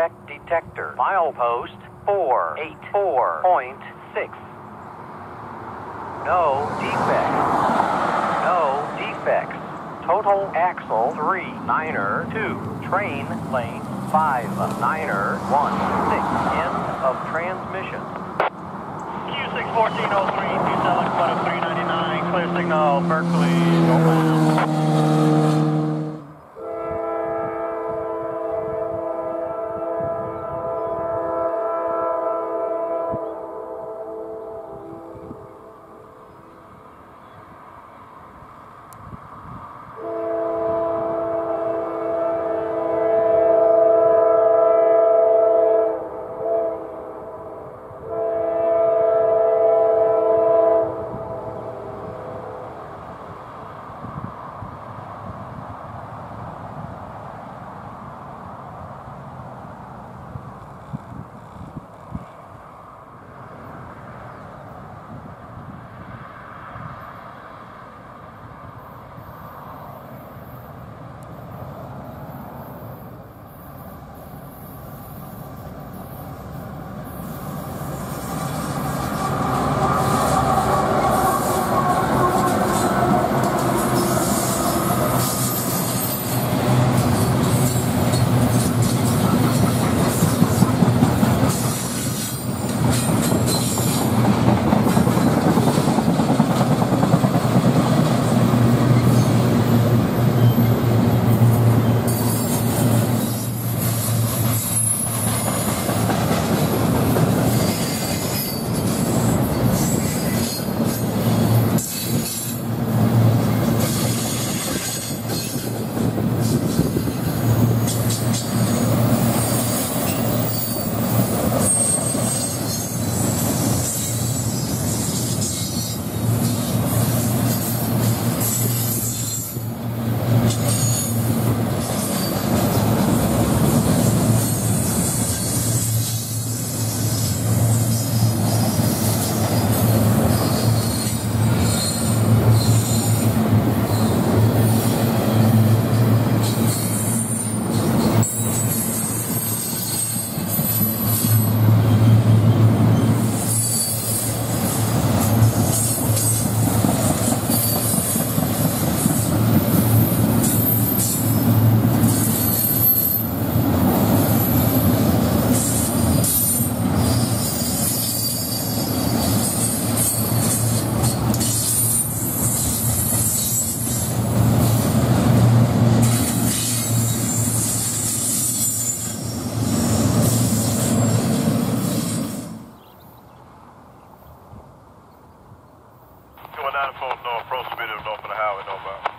Defect Detector. Milepost 484.6. No defects. No defects. Total axle 3 niner 2. Train lane 5 niner 1 6. End of transmission. Q61403, Tucson, Club 399, clear signal, Berkeley, 494 North, approach speed north of the highway, northbound.